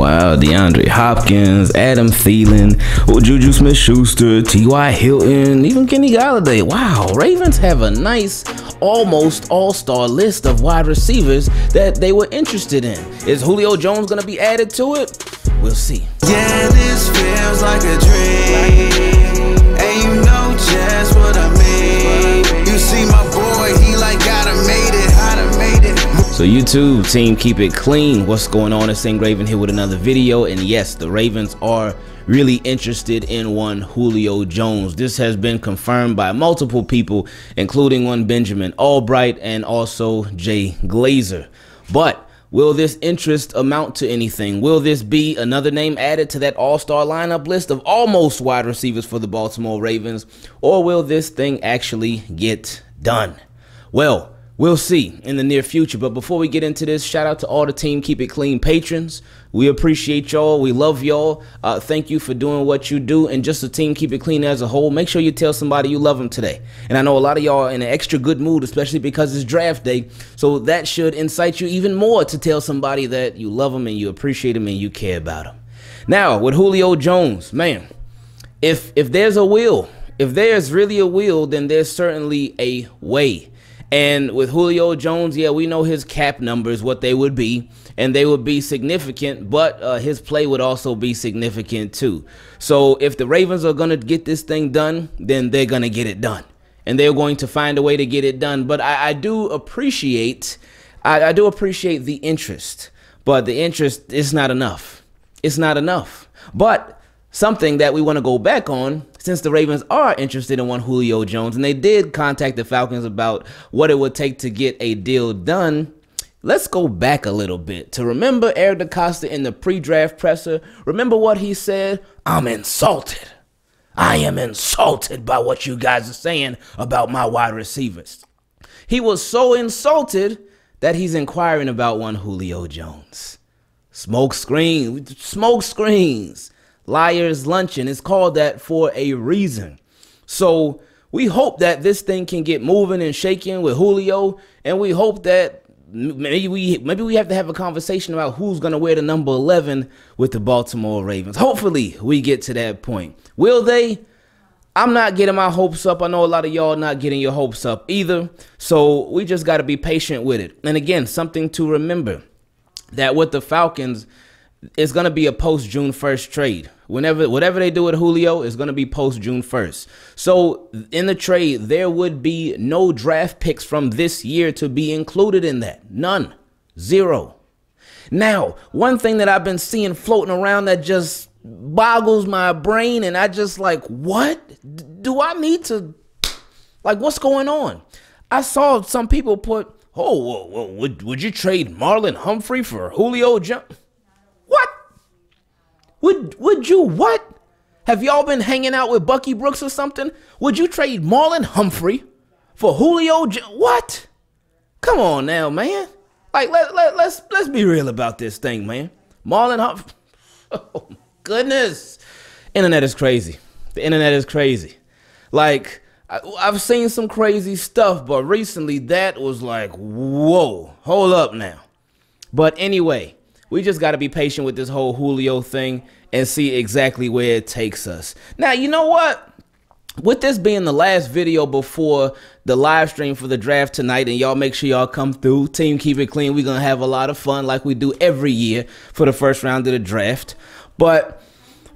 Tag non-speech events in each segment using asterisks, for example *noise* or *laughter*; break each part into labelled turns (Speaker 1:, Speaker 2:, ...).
Speaker 1: Wow, DeAndre Hopkins, Adam Thielen, oh, Juju Smith Schuster, T.Y. Hilton, even Kenny Golladay. Wow, Ravens have a nice, almost all star list of wide receivers that they were interested in. Is Julio Jones going to be added to it? We'll see.
Speaker 2: Yeah, this feels like a dream. What I mean. You see my
Speaker 1: So YouTube team, keep it clean. What's going on? It's Raven here with another video. And yes, the Ravens are really interested in one Julio Jones. This has been confirmed by multiple people, including one Benjamin Albright and also Jay Glazer. But Will this interest amount to anything? Will this be another name added to that all-star lineup list of almost wide receivers for the Baltimore Ravens? Or will this thing actually get done? Well, We'll see in the near future. But before we get into this, shout out to all the team Keep It Clean patrons. We appreciate y'all. We love y'all. Uh, thank you for doing what you do. And just the team Keep It Clean as a whole, make sure you tell somebody you love them today. And I know a lot of y'all are in an extra good mood, especially because it's draft day. So that should incite you even more to tell somebody that you love them and you appreciate them and you care about them. Now, with Julio Jones, man, if if there's a will, if there's really a will, then there's certainly a way. And with Julio Jones, yeah, we know his cap numbers, what they would be, and they would be significant, but uh, his play would also be significant too. So if the Ravens are going to get this thing done, then they're going to get it done. And they're going to find a way to get it done. But I, I do appreciate, I, I do appreciate the interest, but the interest is not enough. It's not enough. But something that we want to go back on since the Ravens are interested in one Julio Jones and they did contact the Falcons about what it would take to get a deal done. Let's go back a little bit to remember Eric DeCosta in the pre-draft presser. Remember what he said? I'm insulted. I am insulted by what you guys are saying about my wide receivers. He was so insulted that he's inquiring about one Julio Jones. Smoke screen, smoke screens. Liars Luncheon. It's called that for a reason. So we hope that this thing can get moving and shaking with Julio, and we hope that maybe we maybe we have to have a conversation about who's going to wear the number 11 with the Baltimore Ravens. Hopefully, we get to that point. Will they? I'm not getting my hopes up. I know a lot of y'all not getting your hopes up either. So we just got to be patient with it. And again, something to remember that with the Falcons, it's going to be a post June 1st trade. Whenever whatever they do with Julio is going to be post June 1st. So in the trade there would be no draft picks from this year to be included in that. None. Zero. Now, one thing that I've been seeing floating around that just boggles my brain and I just like, what? Do I need to like what's going on? I saw some people put, "Oh, would would you trade Marlon Humphrey for Julio Jones?" Would would you what? Have y'all been hanging out with Bucky Brooks or something? Would you trade Marlon Humphrey for Julio? J- what? Come on now, man. Like let, let let's let's be real about this thing, man. Marlon Humphrey. *laughs* Oh goodness. Internet is crazy. The internet is crazy. Like I, I've seen some crazy stuff, but recently that was like, whoa, hold up now. But anyway, we just got to be patient with this whole Julio thing and see exactly where it takes us. Now, you know what? With this being the last video before the live stream for the draft tonight, and y'all make sure y'all come through. Team Keep It Clean. We're going to have a lot of fun like we do every year for the first round of the draft. But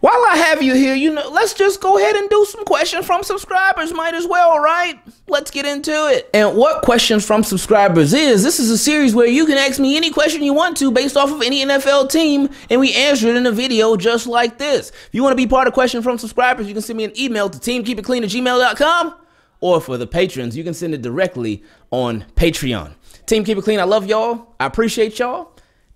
Speaker 1: while I have you here, you know, let's just go ahead and do some questions from subscribers. Might as well, right? Let's get into it. And what questions from subscribers is, this is a series where you can ask me any question you want to based off of any NFL team, and we answer it in a video just like this. If you want to be part of question from subscribers, you can send me an email to teamkeepitclean at gmail.com, or for the patrons, you can send it directly on Patreon. Team Keep It Clean, I love y'all. I appreciate y'all.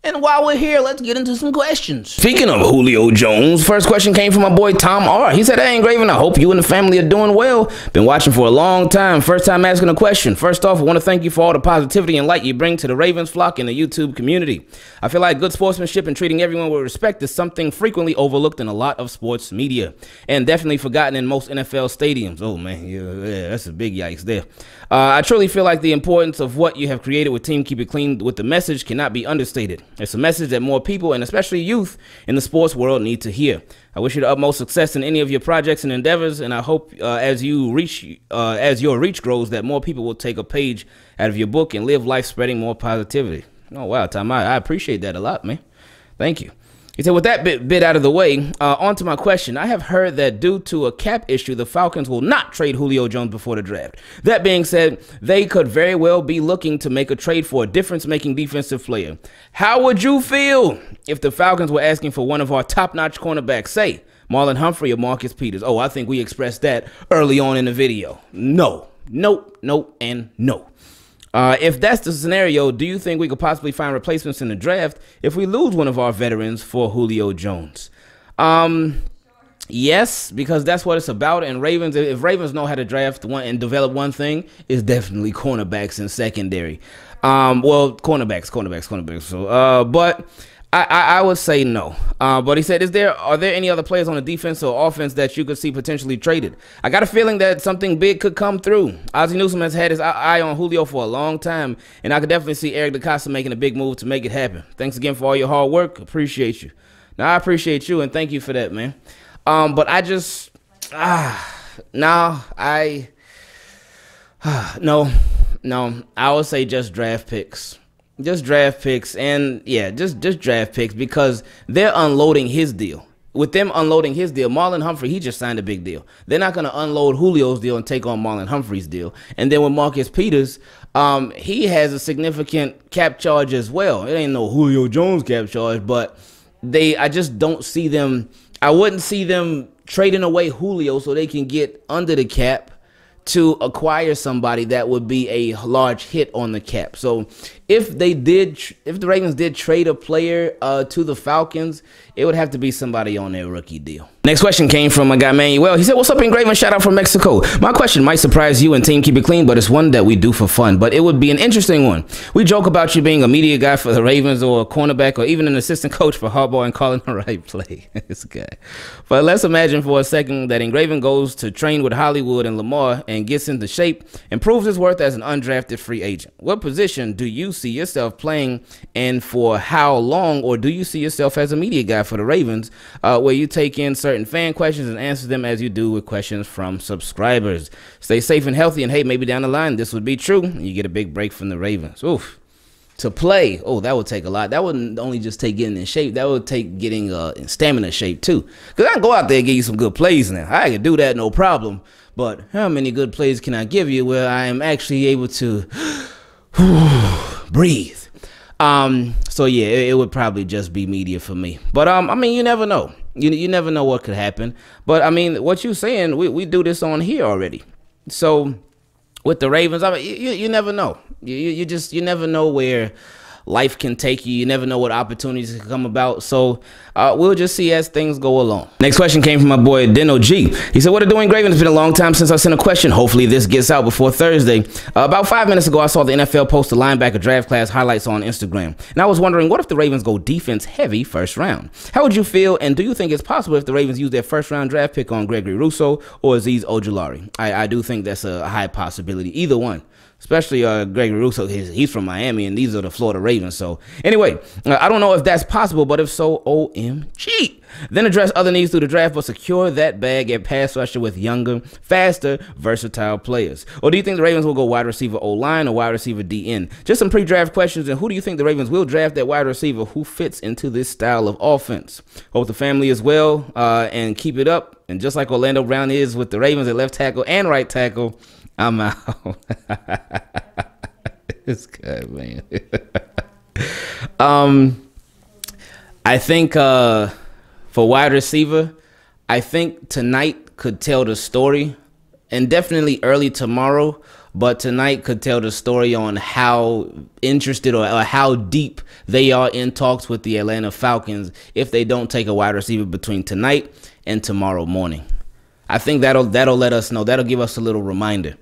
Speaker 1: And while we're here, let's get into some questions. Speaking of Julio Jones, first question came from my boy Tom R. He said, Hey, Ingraven, I hope you and the family are doing well. Been watching for a long time. First time asking a question. First off, I want to thank you for all the positivity and light you bring to the Ravens flock and the YouTube community. I feel like good sportsmanship and treating everyone with respect is something frequently overlooked in a lot of sports media and definitely forgotten in most NFL stadiums. Oh, man, yeah, yeah that's a big yikes there. Uh, I truly feel like the importance of what you have created with Team Keep It Clean with the message cannot be understated. It's a message that more people, and especially youth in the sports world, need to hear. I wish you the utmost success in any of your projects and endeavors, and I hope uh, as you reach, uh, as your reach grows, that more people will take a page out of your book and live life spreading more positivity. Oh wow, Tom, I, I appreciate that a lot, man. Thank you. He said, with that bit, bit out of the way, uh, on to my question. I have heard that due to a cap issue, the Falcons will not trade Julio Jones before the draft. That being said, they could very well be looking to make a trade for a difference making defensive player. How would you feel if the Falcons were asking for one of our top notch cornerbacks, say Marlon Humphrey or Marcus Peters? Oh, I think we expressed that early on in the video. No, nope, nope, and no. Uh, if that's the scenario, do you think we could possibly find replacements in the draft if we lose one of our veterans for Julio Jones? Um, yes, because that's what it's about. And Ravens, if Ravens know how to draft one and develop one thing, is definitely cornerbacks and secondary. Um, well, cornerbacks, cornerbacks, cornerbacks. So, uh, but I, I, would say no. Uh, but he said, "Is there are there any other players on the defense or offense that you could see potentially traded?" I got a feeling that something big could come through. Ozzie Newsome has had his eye on Julio for a long time, and I could definitely see Eric DeCosta making a big move to make it happen. Thanks again for all your hard work. Appreciate you. Now I appreciate you and thank you for that, man. Um, but I just ah no, I *sighs* no, no. I would say just draft picks. Just draft picks and yeah, just just draft picks because they're unloading his deal. With them unloading his deal, Marlon Humphrey, he just signed a big deal. They're not going to unload Julio's deal and take on Marlon Humphrey's deal. And then with Marcus Peters, um, he has a significant cap charge as well. It ain't no Julio Jones cap charge, but they, I just don't see them. I wouldn't see them trading away Julio so they can get under the cap to acquire somebody that would be a large hit on the cap. So if they did, if the Ravens did trade a player uh, to the Falcons, it would have to be somebody on their rookie deal. Next question came from a guy Manuel. He said, "What's up, Ingraven? Shout out from Mexico. My question might surprise you and Team Keep It Clean, but it's one that we do for fun. But it would be an interesting one. We joke about you being a media guy for the Ravens or a cornerback or even an assistant coach for Harbaugh and calling the *laughs* right play. *laughs* this guy. But let's imagine for a second that Ingraven goes to train with Hollywood and Lamar and gets into shape and proves his worth as an undrafted free agent. What position do you see yourself playing, and for how long, or do you see yourself as a media guy?" for the Ravens, uh, where you take in certain fan questions and answer them as you do with questions from subscribers. Stay safe and healthy, and hey, maybe down the line this would be true, and you get a big break from the Ravens. Oof. To play, oh, that would take a lot. That wouldn't only just take getting in shape. That would take getting uh, in stamina shape too. Cause I can go out there and get you some good plays now. I can do that no problem. But how many good plays can I give you where I am actually able to *sighs* breathe? Um, so yeah, it, it, would probably just be media for me. But um, I mean, you never know. You you never know what could happen. But I mean, what you saying? We we do this on here already. So with the Ravens, I mean, you you never know. You you just you never know where life can take you. You never know what opportunities can come about. So uh, we'll just see as things go along. Next question came from my boy Dino G. He said, "What are doing, Graven? It's been a long time since I sent a question. Hopefully this gets out before Thursday. Uh, about five minutes ago, I saw the NFL post the linebacker draft class highlights on Instagram, and I was wondering, what if the Ravens go defense heavy first round? How would you feel? And do you think it's possible if the Ravens use their first round draft pick on Gregory Rousseau or Azeez Ojulari? I, I do think that's a high possibility. Either one especially uh, Greg Rousseau. He's, he's, from Miami, and these are the Florida Ravens. So anyway, uh, I don't know if that's possible, but if so, OMG. Then address other needs through the draft, but secure that bag at pass rusher with younger, faster, versatile players. Or do you think the Ravens will go wide receiver O line or wide receiver DN? Just some pre-draft questions. And who do you think the Ravens will draft that wide receiver who fits into this style of offense? Hope the family as well, uh, and keep it up. And just like Orlando Brown is with the Ravens at left tackle and right tackle, I'm out. *laughs* it's good, man. *laughs* um, I think uh, for wide receiver, I think tonight could tell the story, and definitely early tomorrow. But tonight could tell the story on how interested or, or how deep they are in talks with the Atlanta Falcons if they don't take a wide receiver between tonight and tomorrow morning. I think that'll that'll let us know. That'll give us a little reminder.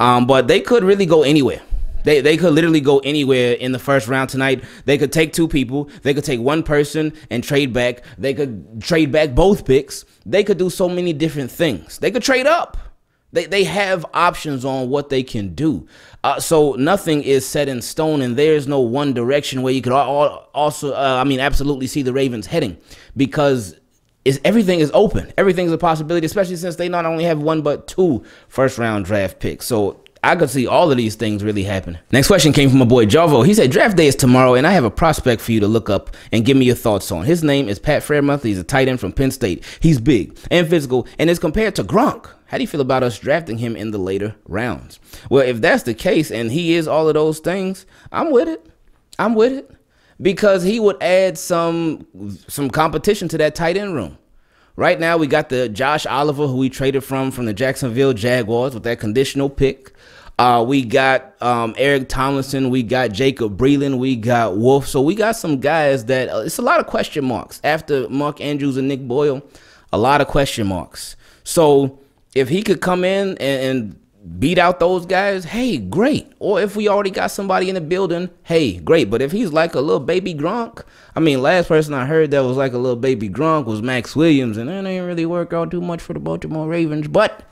Speaker 1: Um, but they could really go anywhere. They, they could literally go anywhere in the first round tonight. They could take two people. They could take one person and trade back. They could trade back both picks. They could do so many different things. They could trade up. They, they have options on what they can do. Uh, so nothing is set in stone, and there's no one direction where you could also, uh, I mean, absolutely see the Ravens heading because is everything is open. Everything's a possibility, especially since they not only have one but two first round draft picks. So I could see all of these things really happen. Next question came from my boy Javo. He said, Draft day is tomorrow, and I have a prospect for you to look up and give me your thoughts on. His name is Pat Freiermuth. He's a tight end from Penn State. He's big and physical and is compared to Gronk. How do you feel about us drafting him in the later rounds? Well, if that's the case and he is all of those things, I'm with it. I'm with it because he would add some some competition to that tight end room. Right now, we got the Josh Oliver, who we traded from from the Jacksonville Jaguars with that conditional pick. Uh, we got um, Eric Tomlinson. We got Jacob Breeland. We got Wolf. So we got some guys that uh, it's a lot of question marks after Mark Andrews and Nick Boyle. A lot of question marks. So if he could come in and, and beat out those guys, hey, great. Or if we already got somebody in the building, hey, great. But if he's like a little baby Gronk, I mean, last person I heard that was like a little baby Gronk was Maxx Williams, and that ain't really work out too much for the Baltimore Ravens. But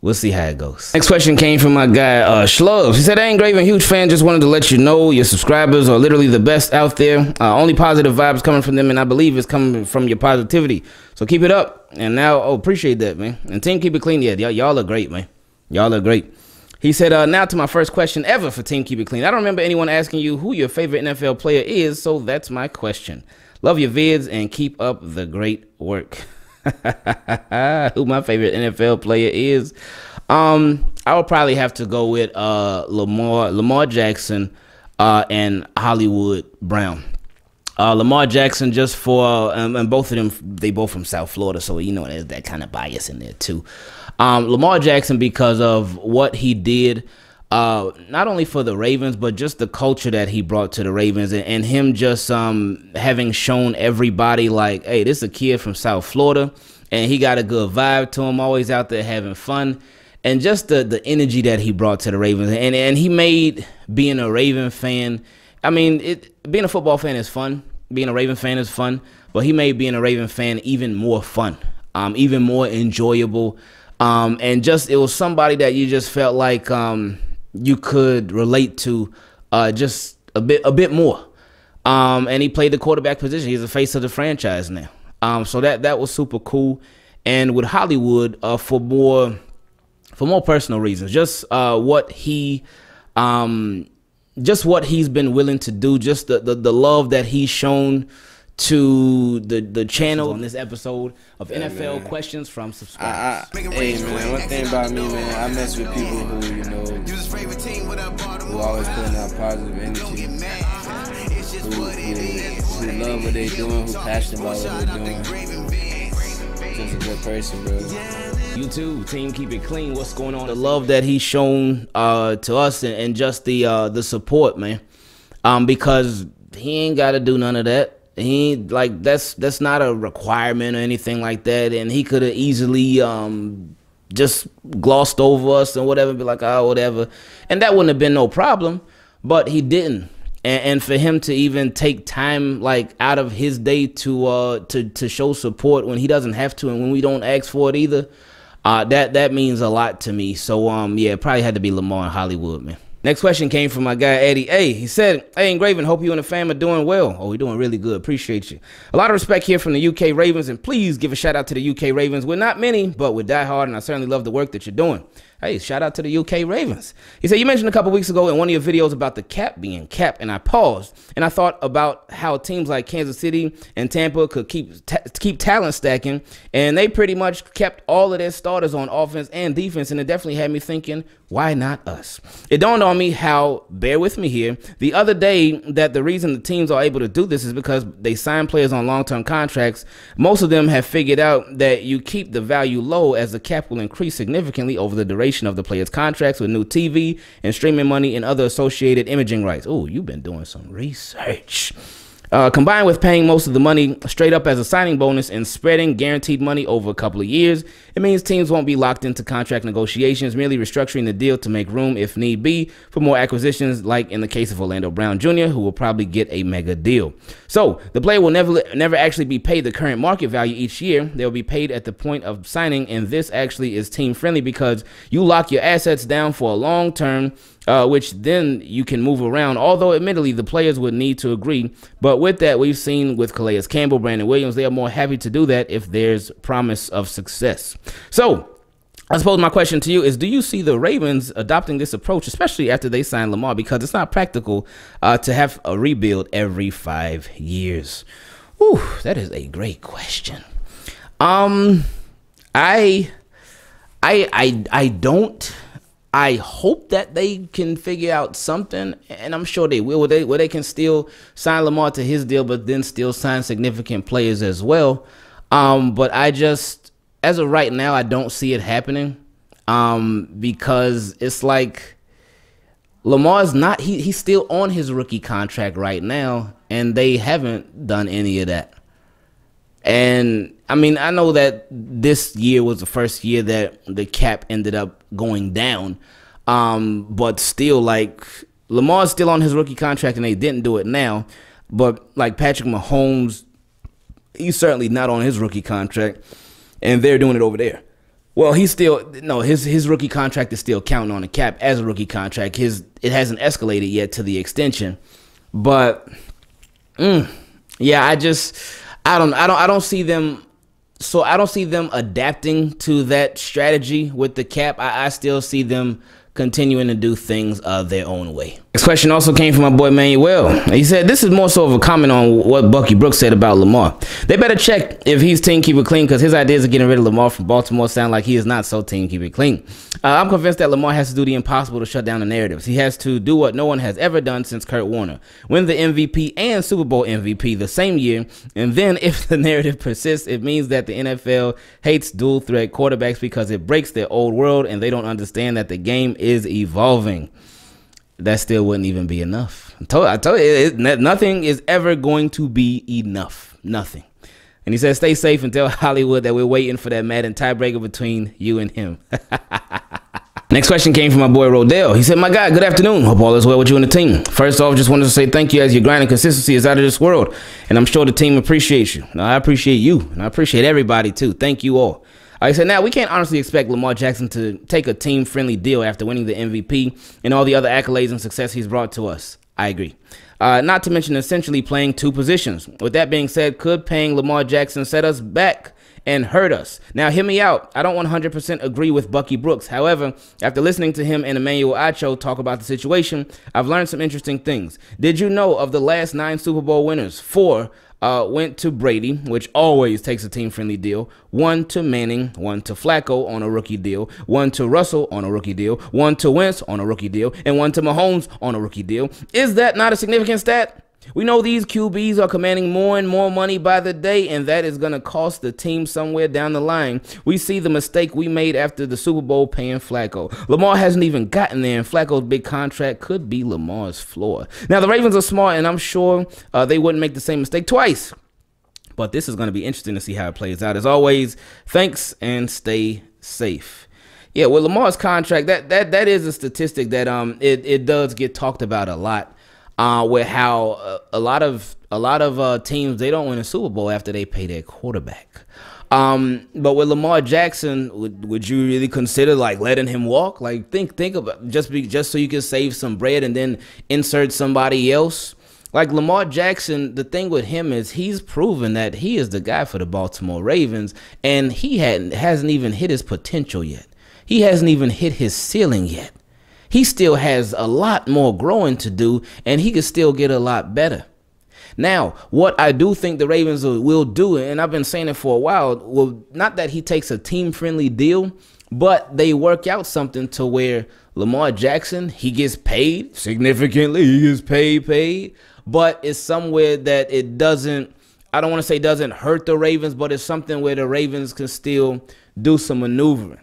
Speaker 1: we'll see how it goes. Next question came from my guy, uh, Shlubs. He said, I ain't Graven, huge fan. Just wanted to let you know your subscribers are literally the best out there. Uh, only positive vibes coming from them, and I believe it's coming from your positivity. So keep it up. And now, oh, appreciate that, man. And team, keep it clean. Yeah, y'all are great, man. Y'all are great. He said, uh, now to my first question ever for Team Keep It Clean. I don't remember anyone asking you who your favorite NFL player is, so that's my question. Love your vids and keep up the great work. *laughs* who my favorite NFL player is? Um, I would probably have to go with uh, Lamar, Lamar Jackson, uh, and Hollywood Brown. Uh, Lamar Jackson, just for um, and both of them, they both from South Florida, so you know there's that kind of bias in there too. Um, Lamar Jackson because of what he did, uh, not only for the Ravens, but just the culture that he brought to the Ravens, and, and him just um, having shown everybody like, hey, this is a kid from South Florida, and he got a good vibe to him, always out there having fun. And just the, the energy that he brought to the Ravens, and and he made being a Raven fan. I mean, it being a football fan is fun. Being a Raven fan is fun, but he made being a Raven fan even more fun, um, even more enjoyable. Um, and just it was somebody that you just felt like um, you could relate to uh, just a bit a bit more. Um, and he played the quarterback position. He's the face of the franchise now. Um, so that that was super cool. And with Hollywood, uh, for more for more personal reasons, just uh, what he um, just what he's been willing to do, just the, the, the love that he's shown to the the channel on this episode of yeah, NFL man. questions from subscribers.
Speaker 3: I, I, hey man, one thing about me, man, I mess with people who you know who always putting out positive energy, who, who, who love what they're doing, who passionate about what they're doing. Just a good person, bro.
Speaker 1: You too, team. Keep it clean. What's going on? The love that he's shown uh, to us, and, and just the uh, the support, man. Um, because he ain't got to do none of that he like that's that's not a requirement or anything like that. And he could have easily um just glossed over us and whatever be like oh whatever. And that wouldn't have been no problem but he didn't. And, and for him to even take time like out of his day to uh to to show support when he doesn't have to and when we don't ask for it either uh that that means a lot to me. So um yeah probably had to be lamar in hollywood man Next question came from my guy Eddie A. He said, Hey, Ingraven, hope you and the fam are doing well. Oh, we're doing really good. Appreciate you. A lot of respect here from the UK Ravens, and please give a shout out to the UK Ravens. We're not many, but we're die hard, and I certainly love the work that you're doing. Hey, shout out to the UK Ravens. He said, You mentioned a couple weeks ago in one of your videos about the cap being capped, and I paused and I thought about how teams like Kansas City and Tampa could keep keep talent stacking, and they pretty much kept all of their starters on offense and defense, and it definitely had me thinking, why not us? It dawned on me how, bear with me here, the other day that the reason the teams are able to do this is because they sign players on long term contracts. Most of them have figured out that you keep the value low as the cap will increase significantly over the duration of the player's contracts with new TV and streaming money and other associated imaging rights. Oh, you've been doing some research. Uh, combined with paying most of the money straight up as a signing bonus and spreading guaranteed money over a couple of years, it means teams won't be locked into contract negotiations, merely restructuring the deal to make room, if need be, for more acquisitions, like in the case of Orlando Brown Jr., who will probably get a mega deal. So the player will never never actually be paid the current market value each year. They'll be paid at the point of signing, and this actually is team friendly because you lock your assets down for a long term uh, which then you can move around. Although, admittedly, the players would need to agree. But with that, we've seen with Calais Campbell, Brandon Williams, they are more happy to do that if there's promise of success. So, I suppose my question to you is Do you see the Ravens adopting this approach, especially after they sign Lamar? Because it's not practical uh, to have a rebuild every five years. Whew, that is a great question. Um, I, I, I, I don't. I hope that they can figure out something, and I'm sure they will. Where they, where they can still sign Lamar to his deal, but then still sign significant players as well. Um, but I just as of right now, I don't see it happening um, because it's like Lamar's not he he's still on his rookie contract right now, and they haven't done any of that. And I mean, I know that this year was the first year that the cap ended up going down, um, but still, like Lamar's still on his rookie contract, and they didn't do it now. But like Patrick Mahomes, he's certainly not on his rookie contract and they're doing it over there. Well, he's still no his his rookie contract is still counting on the cap as a rookie contract. His it hasn't escalated yet to the extension, but mm, yeah, I just I don't I don't I don't see them. So I don't see them adapting to that strategy with the cap. I, I still see them continuing to do things uh, their own way. This question also came from my boy Manuel. He said, This is more so of a comment on what Bucky Brooks said about Lamar. They better check if he's team keep it clean because his ideas of getting rid of Lamar from Baltimore sound like he is not so team keep it clean. Uh, I'm convinced that Lamar has to do the impossible to shut down the narratives. He has to do what no one has ever done since Kurt Warner win the MVP and Super Bowl MVP the same year. And then, if *laughs* the narrative persists, it means that the NFL hates dual threat quarterbacks because it breaks their old world and they don't understand that the game is evolving that still wouldn't even be enough. I told, I told you, it, it, nothing is ever going to be enough. Nothing. And he said, stay safe and tell Hollywood that we're waiting for that Madden tiebreaker between you and him. *laughs* Next question came from my boy Rodell. He said, My God, good afternoon. Hope all is well with you and the team. First off, just wanted to say thank you as your grinding consistency is out of this world. And I'm sure the team appreciates you. Now, I appreciate you. And I appreciate everybody too. Thank you all. I said, now we can't honestly expect Lamar Jackson to take a team friendly deal after winning the MVP and all the other accolades and success he's brought to us. I agree. Uh, not to mention essentially playing two positions. With that being said, could paying Lamar Jackson set us back and hurt us? Now, hear me out. I don't 100% agree with Bucky Brooks. However, after listening to him and Emmanuel Acho talk about the situation, I've learned some interesting things. Did you know of the last nine Super Bowl winners? Four uh, went to Brady, which always takes a team friendly deal. One to Manning, one to Flacco on a rookie deal, one to Russell on a rookie deal, one to Wentz on a rookie deal, and one to Mahomes on a rookie deal. Is that not a significant stat? We know these QBs are commanding more and more money by the day, and that is going to cost the team somewhere down the line. We see the mistake we made after the Super Bowl paying Flacco. Lamar hasn't even gotten there, and Flacco's big contract could be Lamar's floor. Now, the Ravens are smart, and I'm sure uh, they wouldn't make the same mistake twice. But this is going to be interesting to see how it plays out. As always, thanks and stay safe. Yeah, well, Lamar's contract, that that that is a statistic that um it, it does get talked about a lot uh, with how uh, a lot of a lot of uh, teams they don't win a Super Bowl after they pay their quarterback. Um, but with Lamar Jackson, would, would you really consider like letting him walk? Like think think about just be just so you can save some bread and then insert somebody else. Like Lamar Jackson, the thing with him is he's proven that he is the guy for the Baltimore Ravens, and he hadn't hasn't even hit his potential yet. He hasn't even hit his ceiling yet he still has a lot more growing to do and he could still get a lot better. Now, what I do think the Ravens will do, and I've been saying it for a while, well, not that he takes a team friendly deal, but they work out something to where Lamar Jackson, he gets paid significantly, he gets paid, paid, but it's somewhere that it doesn't, I don't want to say doesn't hurt the Ravens, but it's something where the Ravens can still do some maneuvering.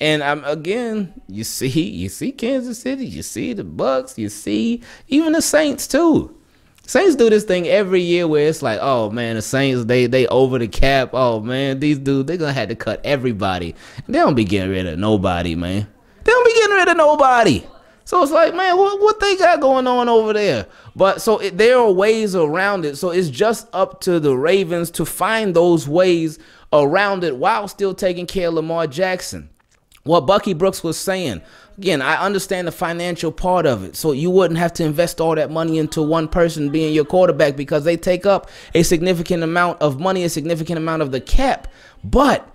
Speaker 1: And I'm again, you see, you see Kansas City, you see the Bucks, you see even the Saints too. Saints do this thing every year where it's like, oh man, the Saints they they over the cap. Oh man, these dudes they gonna have to cut everybody. They don't be getting rid of nobody, man. They don't be getting rid of nobody. So it's like, man, what, what they got going on over there? But so it, there are ways around it. So it's just up to the Ravens to find those ways around it while still taking care of Lamar Jackson. What Bucky Brooks was saying. Again, I understand the financial part of it. So you wouldn't have to invest all that money into one person being your quarterback because they take up a significant amount of money, a significant amount of the cap. But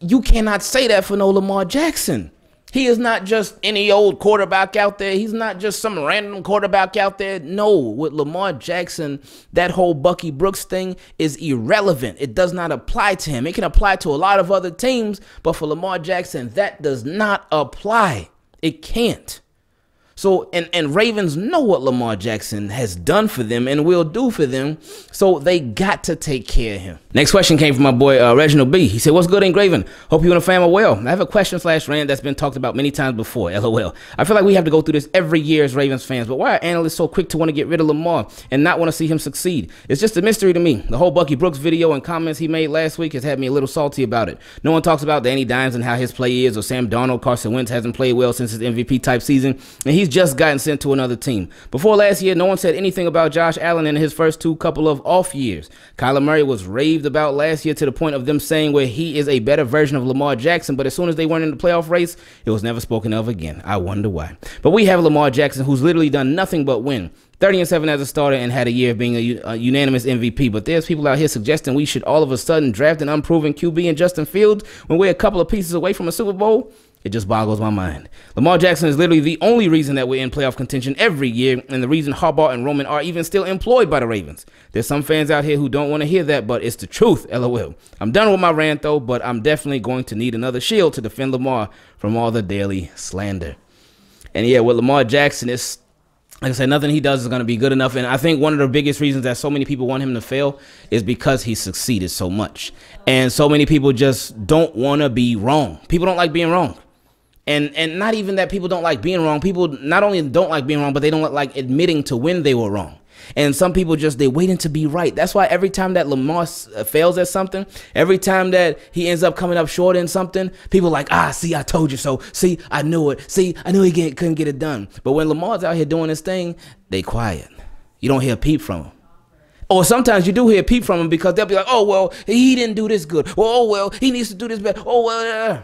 Speaker 1: you cannot say that for no Lamar Jackson. He is not just any old quarterback out there. He's not just some random quarterback out there. No, with Lamar Jackson, that whole Bucky Brooks thing is irrelevant. It does not apply to him. It can apply to a lot of other teams, but for Lamar Jackson, that does not apply. It can't. So and and Ravens know what Lamar Jackson has done for them and will do for them. So they got to take care of him. Next question came from my boy uh, Reginald B. He said, "What's good, Ingraven? Hope you and the fam are well. I have a question slash rant that's been talked about many times before. *laughs* LOL. I feel like we have to go through this every year as Ravens fans, but why are analysts so quick to want to get rid of Lamar and not want to see him succeed? It's just a mystery to me. The whole Bucky Brooks video and comments he made last week has had me a little salty about it. No one talks about Danny Dimes and how his play is, or Sam Darnold, Carson Wentz hasn't played well since his MVP type season, and he's just gotten sent to to another team. Before last year, no one said anything about Josh Allen in his first two couple of off years. Kyler Murray was raved about last year to the point of them saying where he is a better version of Lamar Jackson, but as soon as they weren't in the playoff race, it was never spoken of again. I wonder why. But we have Lamar Jackson who's literally done nothing but win. 30 and 7 as a starter and had a year of being a, a, unanimous MVP. But there's people out here suggesting we should all of a sudden draft an unproven QB in Justin Fields when we're a couple of pieces away from a Super Bowl. It just boggles my mind. Lamar Jackson is literally the only reason that we're in playoff contention every year, and the reason Harbaugh and Roman are even still employed by the Ravens. There's some fans out here who don't want to hear that, but it's the truth, lol. I'm done with my rant though, but I'm definitely going to need another shield to defend Lamar from all the daily slander. And yeah, with Lamar Jackson, it's like I said, nothing he does is going to be good enough. And I think one of the biggest reasons that so many people want him to fail is because he succeeded so much. And so many people just don't want to be wrong. People don't like being wrong and and not even that people don't like being wrong. People not only don't like being wrong but they don't like admitting to when they were wrong. And some people just they waiting to be right. That's why every time that lamar uh, fails at something every time that he ends up coming up short in something people like ah see i told you so. See i knew it. See i knew he get, couldn't get it done. But when lamar's out here doing his thing they quiet. You don't hear a peep from him. Or sometimes you do hear peep from him because they'll be like, oh, well, he didn't do this good. Well, oh, well, he needs to do this better. Oh, well,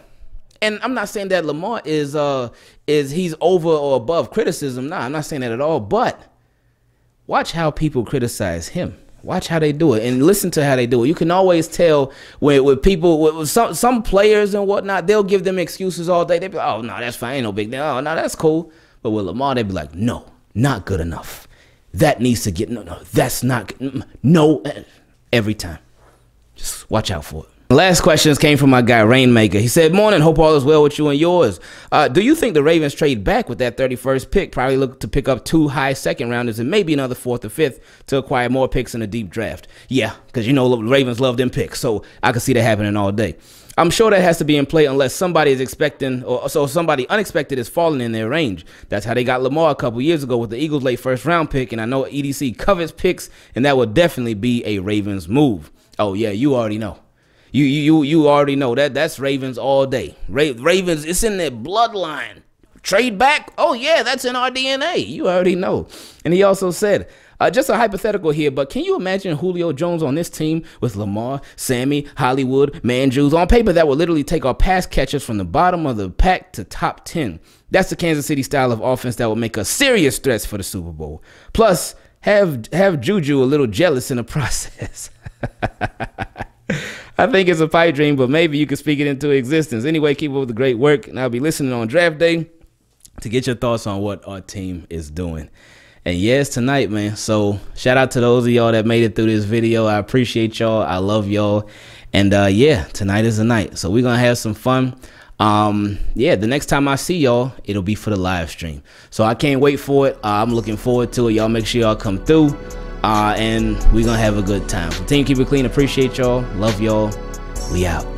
Speaker 1: and I'm not saying that Lamar is uh is he's over or above criticism. Nah, I'm not saying that at all. But watch how people criticize him. Watch how they do it and listen to how they do it. You can always tell when with people with some some players and whatnot, they'll give them excuses all day. They be oh no, that's fine, ain't no big deal. Oh no, that's cool. But with Lamar, they'd be like, no, not good enough. That needs to get no, no, that's not mm, mm, no. Uh, every time, just watch out for it. Last questions came from my guy Rainmaker. He said, "Morning, hope all is well with you and yours. Uh, do you think the Ravens trade back with that 31st pick? Probably look to pick up two high second rounders and maybe another fourth or fifth to acquire more picks in a deep draft. Yeah, because you know Ravens love them picks, so I can see that happening all day. I'm sure that has to be in play unless somebody is expecting, or so somebody unexpected is falling in their range. That's how they got Lamar a couple years ago with the Eagles' late first round pick, and I know EDC covets picks, and that would definitely be a Ravens move. Oh yeah, you already know." You you you already know that that's Ravens all day. Ra- Ravens, it's in their bloodline. Trade back? Oh yeah, that's in our DNA. You already know. And he also said, uh, just a hypothetical here, but can you imagine Julio Jones on this team with Lamar, Sammy, Hollywood, Manjus on paper that would literally take our pass catchers from the bottom of the pack to top 10? That's the Kansas City style of offense that would make us serious threats for the Super Bowl. Plus, have have Juju a little jealous in the *laughs* process. *laughs* I think it's a pipe dream, but maybe you can speak it into existence. Anyway, keep up with the great work, and I'll be listening on draft day to get your thoughts on what our team is doing. And yes, tonight, man. So shout out to those of y'all that made it through this video. I appreciate y'all. I love y'all. And uh, yeah, tonight is the night. So we're gonna have some fun. Um, yeah, the next time I see y'all, it'll be for the live stream. So I can't wait for it. Uh, I'm looking forward to it. Y'all make sure y'all come through. Uh, and we're gonna have a good time. Team, keep it clean. Appreciate y'all. Love y'all. We out.